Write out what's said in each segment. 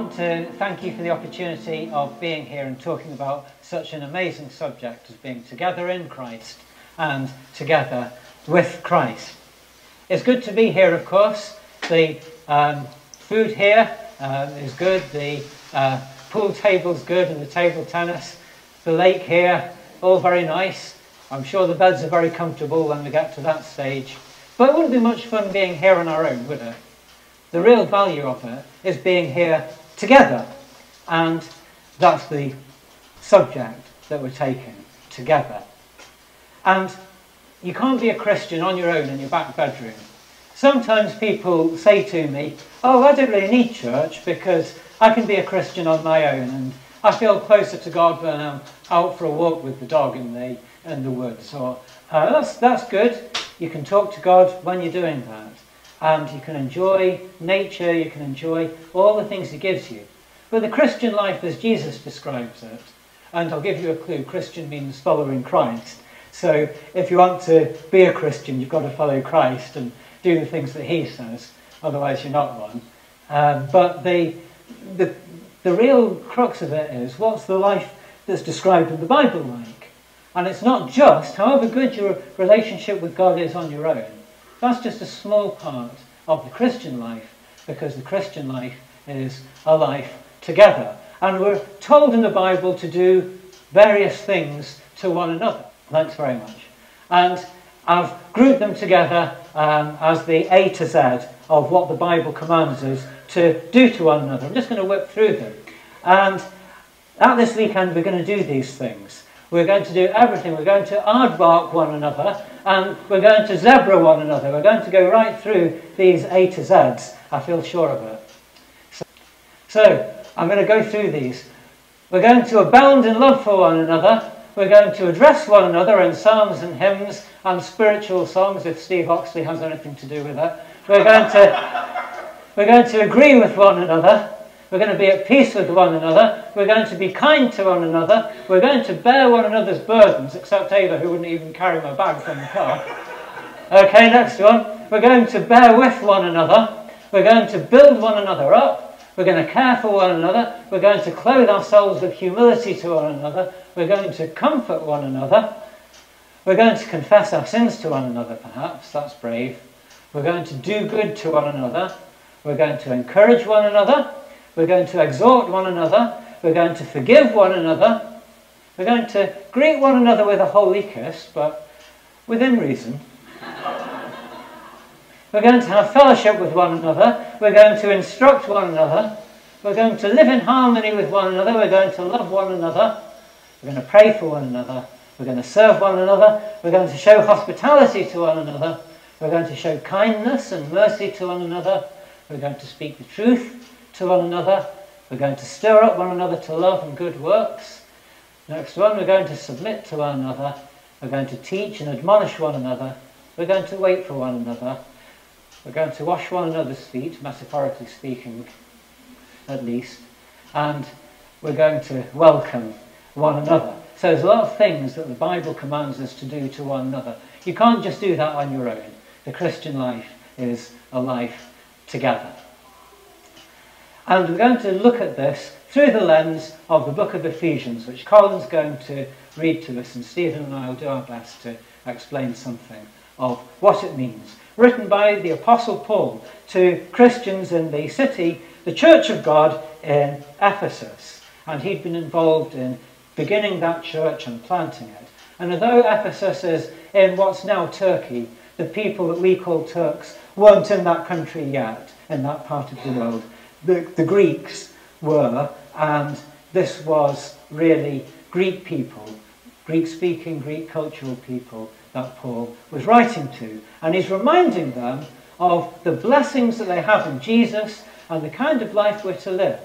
Want to thank you for the opportunity of being here and talking about such an amazing subject as being together in Christ and together with Christ. It's good to be here, of course. The um, food here uh, is good, the uh, pool table's good, and the table tennis. The lake here, all very nice. I'm sure the beds are very comfortable when we get to that stage. But it wouldn't be much fun being here on our own, would it? The real value of it is being here together. And that's the subject that we're taking together. And you can't be a Christian on your own in your back bedroom. Sometimes people say to me, Oh, I don't really need church because I can be a Christian on my own and I feel closer to God when I'm out for a walk with the dog in the, in the woods. Or, uh, that's, that's good. You can talk to God when you're doing that and you can enjoy nature, you can enjoy all the things he gives you. But the Christian life as Jesus describes it, and I'll give you a clue, Christian means following Christ. So if you want to be a Christian, you've got to follow Christ and do the things that he says, otherwise you're not one. Um, but the, the, the real crux of it is, what's the life that's described in the Bible like? And it's not just, however good your relationship with God is on your own, that's just a small part of the Christian life because the Christian life is a life together. And we're told in the Bible to do various things to one another. Thanks very much. And I've grouped them together um, as the A to Z of what the Bible commands us to do to one another. I'm just going to whip through them. And at this weekend, we're going to do these things. We're going to do everything. We're going to aardvark one another and we're going to zebra one another. We're going to go right through these A to Zs. I feel sure of it. So, so I'm going to go through these. We're going to abound in love for one another. We're going to address one another in psalms and hymns and spiritual songs, if Steve Oxley has anything to do with that. We're going to, we're going to agree with one another. We're going to be at peace with one another. We're going to be kind to one another. We're going to bear one another's burdens, except Ava, who wouldn't even carry my bag from the car. Okay, next one. We're going to bear with one another. We're going to build one another up. We're going to care for one another. We're going to clothe ourselves with humility to one another. We're going to comfort one another. We're going to confess our sins to one another, perhaps. That's brave. We're going to do good to one another. We're going to encourage one another. We're going to exhort one another. We're going to forgive one another. We're going to greet one another with a holy kiss, but within reason. We're going to have fellowship with one another. We're going to instruct one another. We're going to live in harmony with one another. We're going to love one another. We're going to pray for one another. We're going to serve one another. We're going to show hospitality to one another. We're going to show kindness and mercy to one another. We're going to speak the truth to one another. We're going to stir up one another to love and good works. Next one, we're going to submit to one another. We're going to teach and admonish one another. We're going to wait for one another. We're going to wash one another's feet, metaphorically speaking, at least. And we're going to welcome one another. So there's a lot of things that the Bible commands us to do to one another. You can't just do that on your own. The Christian life is a life together. And we're going to look at this through the lens of the book of Ephesians, which Colin's going to read to us, and Stephen and I will do our best to explain something of what it means. Written by the Apostle Paul to Christians in the city, the Church of God in Ephesus. And he'd been involved in beginning that church and planting it. And although Ephesus is in what's now Turkey, the people that we call Turks weren't in that country yet, in that part of the world the, the Greeks were, and this was really Greek people, Greek speaking, Greek cultural people that Paul was writing to. And he's reminding them of the blessings that they have in Jesus and the kind of life we're to live.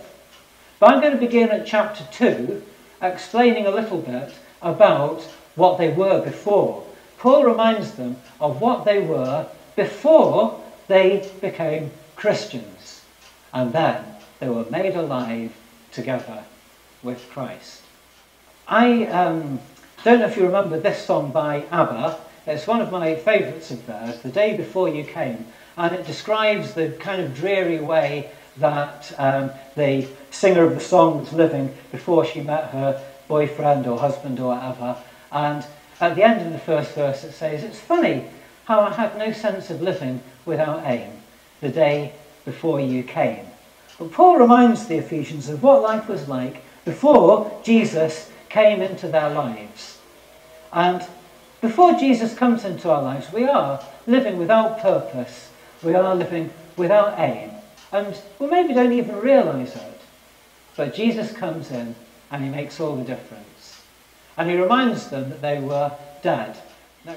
But I'm going to begin at chapter 2, explaining a little bit about what they were before. Paul reminds them of what they were before they became Christians and then they were made alive together with Christ. I um, don't know if you remember this song by ABBA. It's one of my favourites of theirs, The Day Before You Came, and it describes the kind of dreary way that um, the singer of the song was living before she met her boyfriend or husband or whatever. And at the end of the first verse it says, It's funny how I had no sense of living without aim the day before you came. But Paul reminds the Ephesians of what life was like before Jesus came into their lives. And before Jesus comes into our lives, we are living without purpose. We are living without aim. And we maybe don't even realise it. But Jesus comes in and he makes all the difference. And he reminds them that they were dead.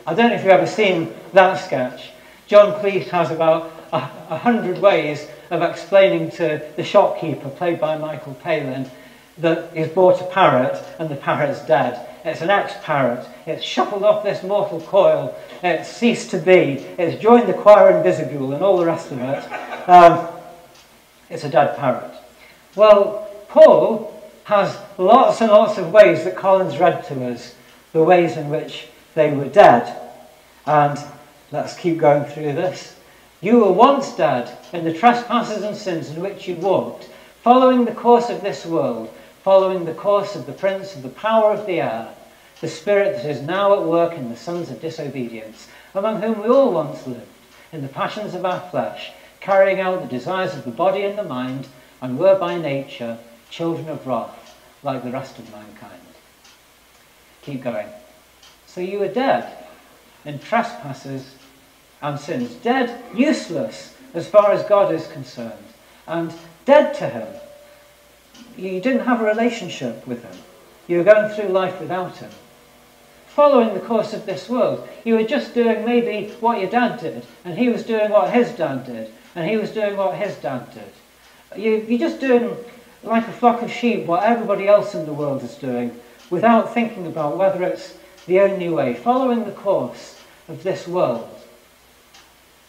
I don't know if you've ever seen that sketch. John Cleese has about a, hundred ways of explaining to the shopkeeper, played by Michael Palin, that he's bought a parrot and the parrot's dead. It's an ex-parrot. It's shuffled off this mortal coil. It's ceased to be. It's joined the choir invisible and all the rest of it. Um, it's a dead parrot. Well, Paul has lots and lots of ways that Colin's read to us, the ways in which they were dead. And let's keep going through this. You were once dead in the trespasses and sins in which you walked, following the course of this world, following the course of the prince of the power of the air, the spirit that is now at work in the sons of disobedience, among whom we all once lived, in the passions of our flesh, carrying out the desires of the body and the mind, and were by nature children of wrath, like the rest of mankind. Keep going. So you were dead in trespasses and sins. Dead, useless as far as God is concerned, and dead to Him. You didn't have a relationship with Him. You were going through life without Him. Following the course of this world, you were just doing maybe what your dad did, and he was doing what his dad did, and he was doing what his dad did. You, you're just doing like a flock of sheep what everybody else in the world is doing, without thinking about whether it's the only way, following the course of this world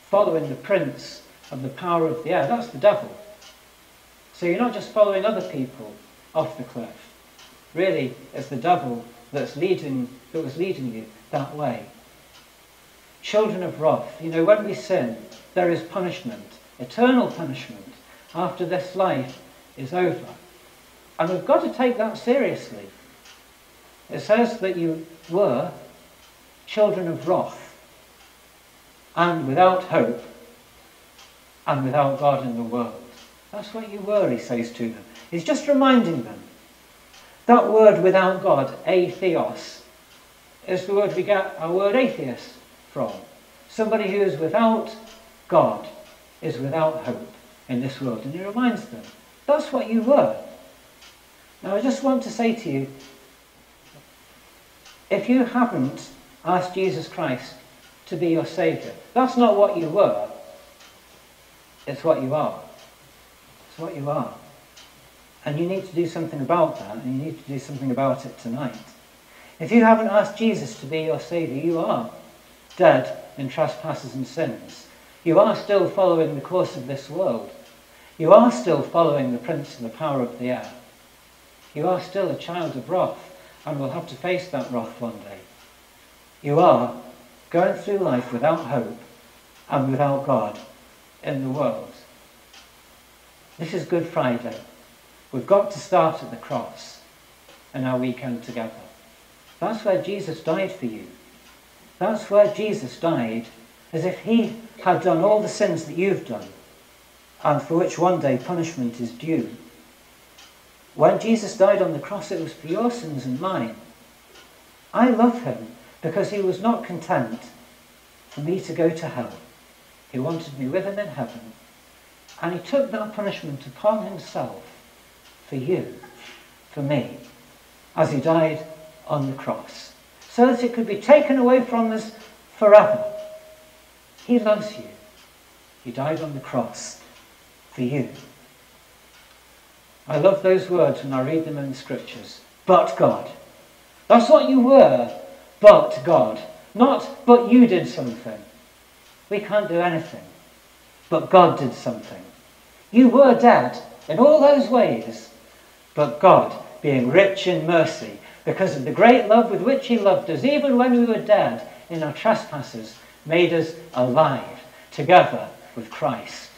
following the prince of the power of the air. That's the devil. So you're not just following other people off the cliff. Really, it's the devil that's leading, that was leading you that way. Children of wrath. You know, when we sin, there is punishment, eternal punishment, after this life is over. And we've got to take that seriously. It says that you were children of wrath and without hope and without God in the world. That's what you were, he says to them. He's just reminding them. That word without God, atheos, is the word we get our word atheist from. Somebody who is without God is without hope in this world. And he reminds them, that's what you were. Now I just want to say to you, if you haven't asked Jesus Christ to be your Saviour. That's not what you were. It's what you are. It's what you are. And you need to do something about that, and you need to do something about it tonight. If you haven't asked Jesus to be your Saviour, you are dead in trespasses and sins. You are still following the course of this world. You are still following the prince and the power of the air. You are still a child of wrath, and will have to face that wrath one day. You are going through life without hope and without God in the world. This is Good Friday. We've got to start at the cross and our weekend together. That's where Jesus died for you. That's where Jesus died as if he had done all the sins that you've done and for which one day punishment is due. When Jesus died on the cross, it was for your sins and mine. I love him because he was not content for me to go to hell. He wanted me with him in heaven. And he took that punishment upon himself for you, for me, as he died on the cross, so that it could be taken away from us forever. He loves you. He died on the cross for you. I love those words when I read them in the scriptures. But God. That's what you were but God. Not, but you did something. We can't do anything. But God did something. You were dead in all those ways. But God, being rich in mercy, because of the great love with which He loved us, even when we were dead in our trespasses, made us alive together with Christ.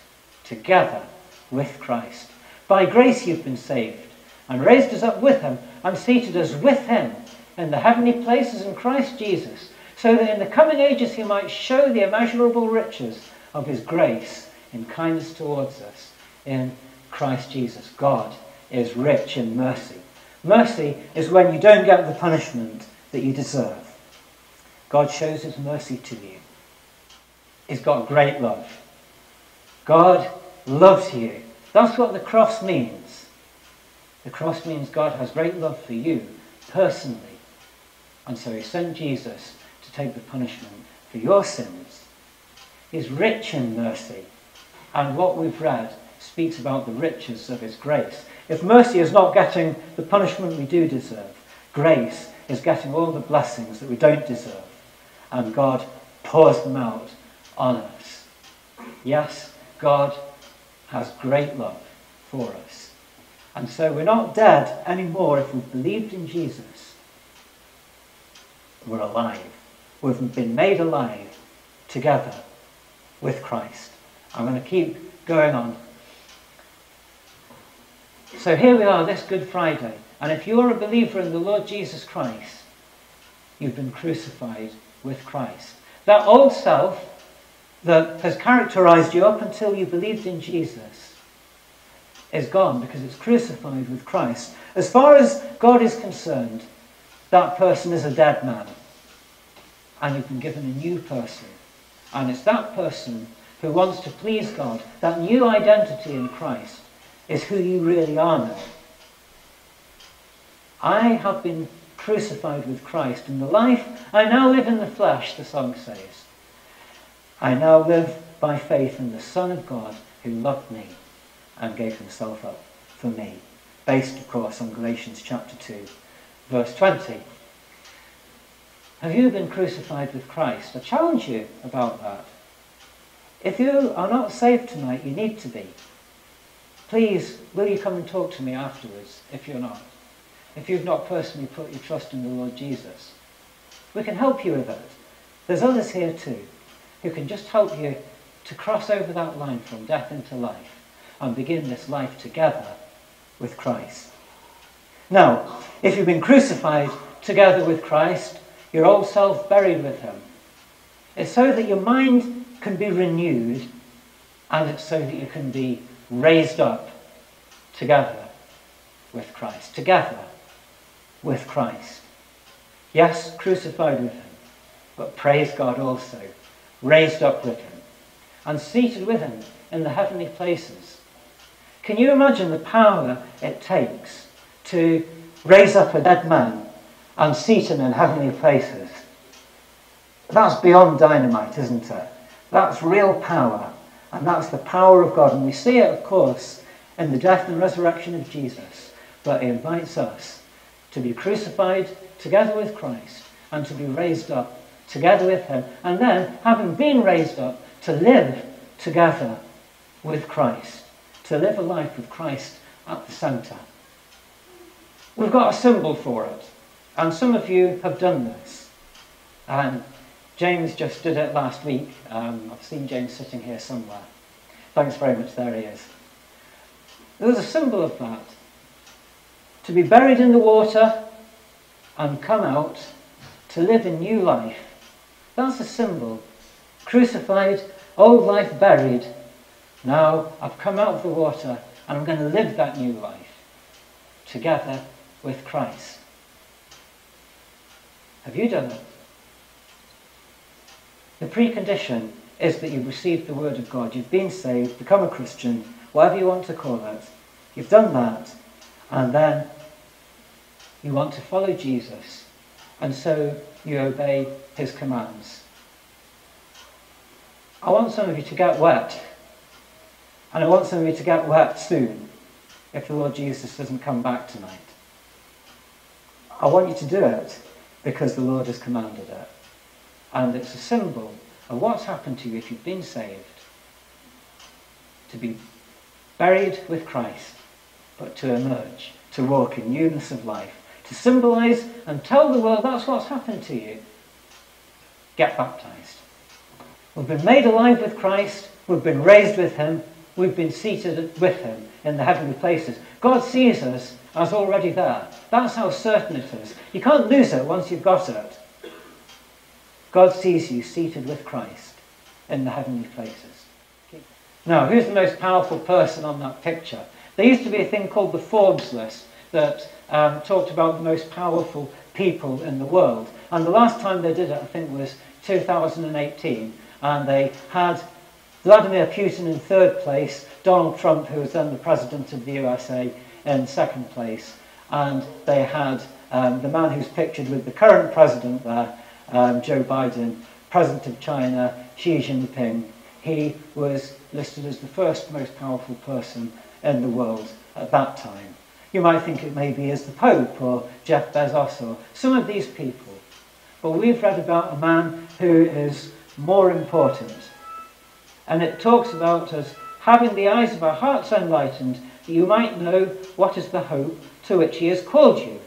Together with Christ. By grace you've been saved, and raised us up with him, and seated us with him in the heavenly places in Christ Jesus, so that in the coming ages he might show the immeasurable riches of his grace in kindness towards us in Christ Jesus. God is rich in mercy. Mercy is when you don't get the punishment that you deserve. God shows his mercy to you. He's got great love. God loves you. That's what the cross means. The cross means God has great love for you personally. And so he sent Jesus to take the punishment for your sins. He's rich in mercy. And what we've read speaks about the riches of his grace. If mercy is not getting the punishment we do deserve, grace is getting all the blessings that we don't deserve. And God pours them out on us. Yes, God has great love for us. And so we're not dead anymore if we've believed in Jesus. We're alive. We've been made alive together with Christ. I'm going to keep going on. So here we are this Good Friday. And if you're a believer in the Lord Jesus Christ, you've been crucified with Christ. That old self that has characterized you up until you believed in Jesus is gone because it's crucified with Christ. As far as God is concerned, that person is a dead man. And you've been given a new person. And it's that person who wants to please God, that new identity in Christ, is who you really are now. I have been crucified with Christ, and the life I now live in the flesh, the song says. I now live by faith in the Son of God who loved me and gave himself up for me. Based, of course, on Galatians chapter 2, verse 20. Have you been crucified with Christ? I challenge you about that. If you are not saved tonight, you need to be. Please, will you come and talk to me afterwards if you're not? If you've not personally put your trust in the Lord Jesus. We can help you with that. There's others here too who can just help you to cross over that line from death into life and begin this life together with Christ. Now, if you've been crucified together with Christ, your old self buried with him, it's so that your mind can be renewed and it's so that you can be raised up together with Christ. Together with Christ. Yes, crucified with him, but praise God also, raised up with him and seated with him in the heavenly places. Can you imagine the power it takes to raise up a dead man and seat him in heavenly places? That's beyond dynamite, isn't it? That's real power. And that's the power of God. And we see it, of course, in the death and resurrection of Jesus. But he invites us to be crucified together with Christ and to be raised up together with him. And then, having been raised up, to live together with Christ. To live a life with Christ at the centre. We've got a symbol for it. And some of you have done this. And James just did it last week. Um, I've seen James sitting here somewhere. Thanks very much, there he is. There's a symbol of that. To be buried in the water and come out to live a new life. That's a symbol. Crucified, old life buried. Now I've come out of the water and I'm going to live that new life together with Christ. Have you done that? The precondition is that you've received the Word of God. You've been saved, become a Christian, whatever you want to call it. You've done that, and then you want to follow Jesus, and so you obey his commands. I want some of you to get wet, and I want some of you to get wet soon if the Lord Jesus doesn't come back tonight. I want you to do it because the Lord has commanded it. And it's a symbol of what's happened to you if you've been saved. To be buried with Christ, but to emerge, to walk in newness of life, to symbolize and tell the world that's what's happened to you. get baptized. We've been made alive with Christ, we've been raised with him, we've been seated with him in the heavenly places. God sees us as already there. That's how certain it is. You can't lose it once you've got it. God sees you seated with Christ in the heavenly places. Now, who's the most powerful person on that picture? There used to be a thing called the Forbes list that um, talked about the most powerful people in the world. And the last time they did it, I think, was 2018. And they had Vladimir Putin in third place, Donald Trump, who was then the president of the USA, in second place. And they had um, the man who's pictured with the current president there, um, Joe Biden, president of China, Xi Jinping. He was listed as the first most powerful person in the world at that time. You might think it maybe is the Pope or Jeff Bezos or some of these people. But we've read about a man who is more important. And it talks about us having the eyes of our hearts enlightened, you might know what is the hope to which he has called you,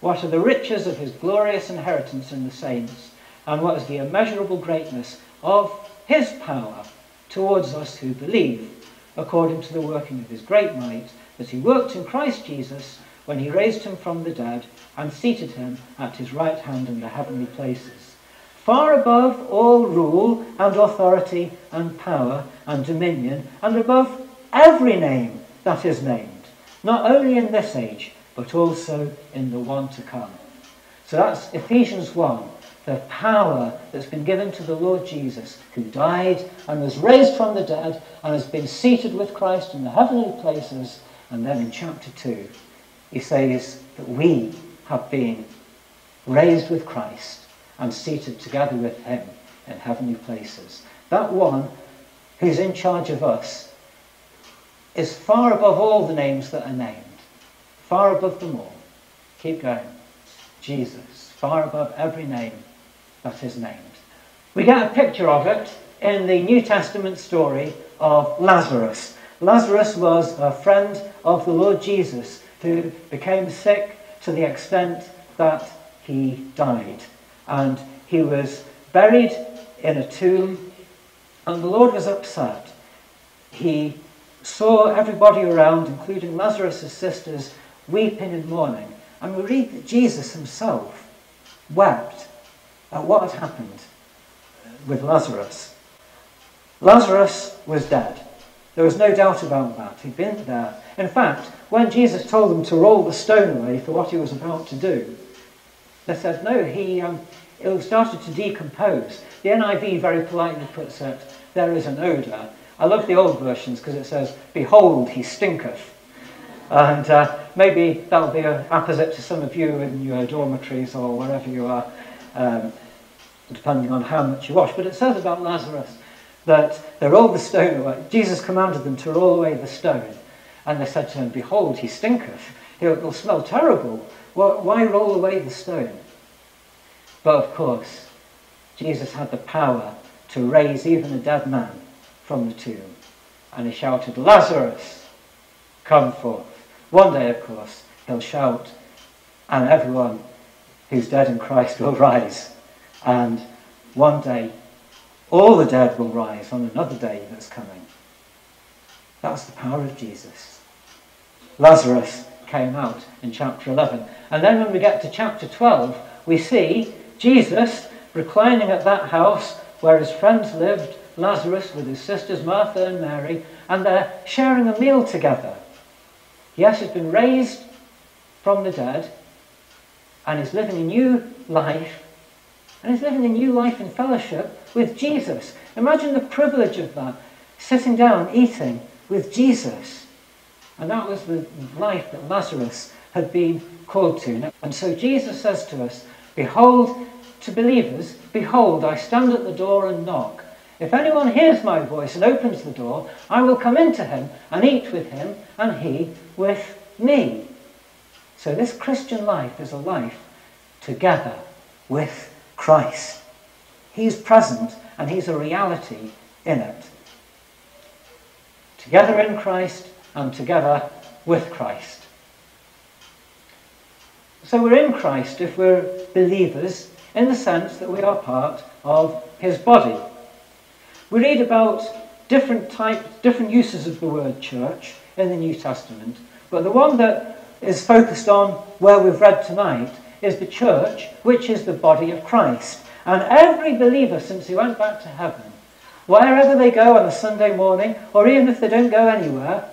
what are the riches of his glorious inheritance in the saints, and what is the immeasurable greatness of his power towards us who believe, according to the working of his great might, that he worked in Christ Jesus when he raised him from the dead and seated him at his right hand in the heavenly places, far above all rule and authority and power and dominion, and above every name that is named, not only in this age, but also in the one to come. So that's Ephesians 1, the power that's been given to the Lord Jesus, who died and was raised from the dead and has been seated with Christ in the heavenly places. And then in chapter 2, he says that we have been raised with Christ and seated together with him in heavenly places. That one who's in charge of us is far above all the names that are named, far above them all. Keep going. Jesus, far above every name that is named. We get a picture of it in the New Testament story of Lazarus. Lazarus was a friend of the Lord Jesus who became sick to the extent that he died. And he was buried in a tomb, and the Lord was upset. He saw everybody around, including Lazarus' sisters, weeping and mourning. And we read that Jesus himself wept at what had happened with Lazarus. Lazarus was dead. There was no doubt about that. He'd been there. In fact, when Jesus told them to roll the stone away for what he was about to do, they said, no, he um, it started to decompose. The NIV very politely puts it, there is an odour. I love the old versions because it says, behold, he stinketh. And uh, maybe that'll be a, opposite to some of you in your dormitories or wherever you are, um, depending on how much you wash. But it says about Lazarus that they rolled the stone away. Jesus commanded them to roll away the stone. And they said to him, Behold, he stinketh. He'll smell terrible. Why roll away the stone? But of course, Jesus had the power to raise even a dead man from the tomb. And he shouted, Lazarus, come forth. One day, of course, he'll shout, and everyone who's dead in Christ will rise. And one day, all the dead will rise on another day that's coming. That's the power of Jesus. Lazarus came out in chapter 11. And then when we get to chapter 12, we see Jesus reclining at that house where his friends lived, Lazarus with his sisters Martha and Mary, and they're sharing a meal together. Yes, he's been raised from the dead, and he's living a new life, and he's living a new life in fellowship with Jesus. Imagine the privilege of that, sitting down, eating with Jesus. And that was the life that Lazarus had been called to. And so Jesus says to us, Behold, to believers, Behold, I stand at the door and knock. If anyone hears my voice and opens the door, I will come into him and eat with him, and he with me. So this Christian life is a life together with Christ. He's present and he's a reality in it. Together in Christ and together with Christ. So we're in Christ if we're believers in the sense that we are part of his body. We read about different types, different uses of the word church in the New Testament, but the one that is focused on where we've read tonight is the church, which is the body of Christ. And every believer since he went back to heaven, wherever they go on a Sunday morning, or even if they don't go anywhere,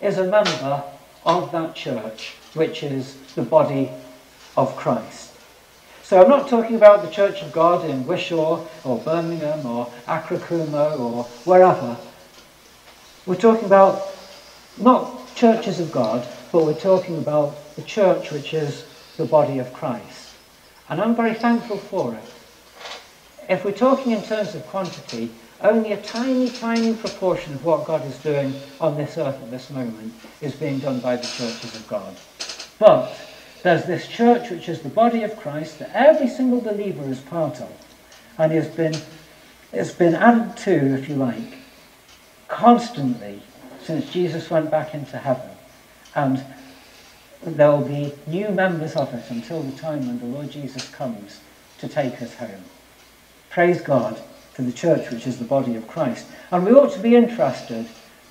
is a member of that church, which is the body of Christ. So I'm not talking about the Church of God in Wishaw or Birmingham or Akrokumo or wherever. We're talking about not churches of God, but we're talking about the church which is the body of Christ. And I'm very thankful for it. If we're talking in terms of quantity, only a tiny, tiny proportion of what God is doing on this earth at this moment is being done by the churches of God. But there's this church which is the body of Christ that every single believer is part of and has been, has been added to, if you like, constantly since Jesus went back into heaven. And there will be new members of it until the time when the Lord Jesus comes to take us home. Praise God for the church, which is the body of Christ. And we ought to be interested,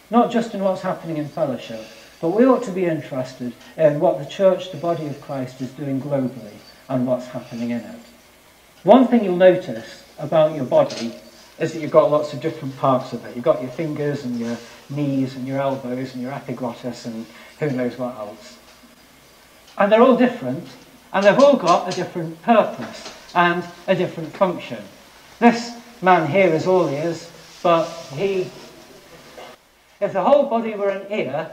not just in what's happening in fellowship, but we ought to be interested in what the church, the body of Christ, is doing globally and what's happening in it. One thing you'll notice about your body is that you've got lots of different parts of it. You've got your fingers and your knees and your elbows and your epiglottis and who knows what else. And they're all different, and they've all got a different purpose and a different function. This man here is all ears, but he, if the whole body were an ear,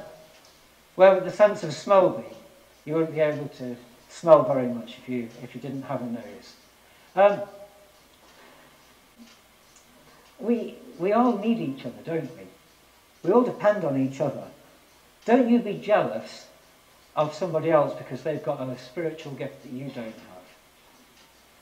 where would the sense of smell be? You wouldn't be able to smell very much if you, if you didn't have a nose. Um, we, we all need each other, don't we? We all depend on each other. Don't you be jealous of somebody else because they've got a spiritual gift that you don't have.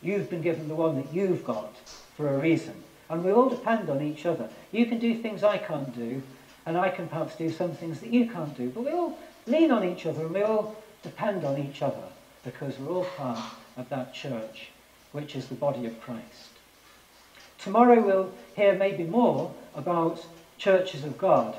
You've been given the one that you've got for a reason. And we all depend on each other. You can do things I can't do, and I can perhaps do some things that you can't do. But we all lean on each other and we all depend on each other because we're all part of that church, which is the body of Christ. Tomorrow we'll hear maybe more about churches of God.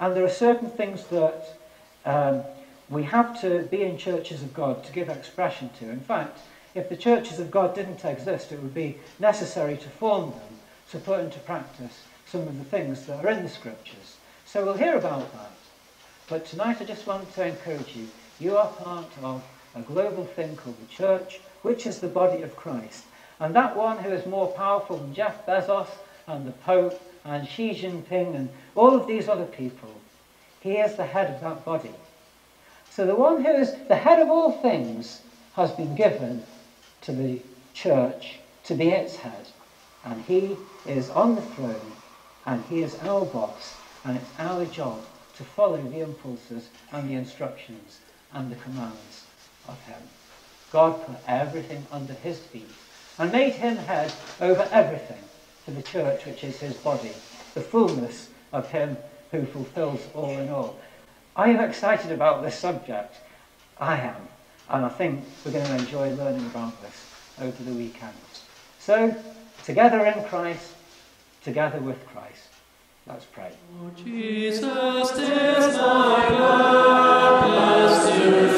And there are certain things that um, we have to be in churches of God to give expression to. In fact, if the churches of God didn't exist, it would be necessary to form them to put into practice some of the things that are in the scriptures. So we'll hear about that. But tonight I just want to encourage you. You are part of a global thing called the church, which is the body of Christ. And that one who is more powerful than Jeff Bezos and the Pope and Xi Jinping and all of these other people, he is the head of that body. So the one who is the head of all things has been given to the church to be its head. And he is on the throne, and he is our boss, and it's our job to follow the impulses and the instructions and the commands of him. God put everything under his feet and made him head over everything to the church, which is his body, the fullness of him who fulfills all in all. I am excited about this subject. I am. And I think we're going to enjoy learning about this over the weekend. So, together in Christ, together with Christ. Let's pray. Oh, Jesus, is my purpose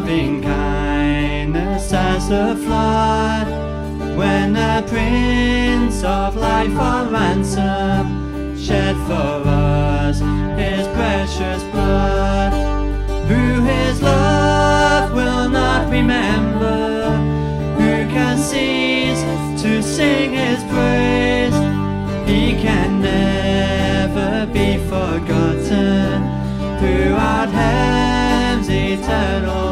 loving kindness as a flood when the Prince of Life our ransom shed for us his precious blood. Who his love will not remember, who can cease to sing his praise? He can never be forgotten throughout heaven's eternal.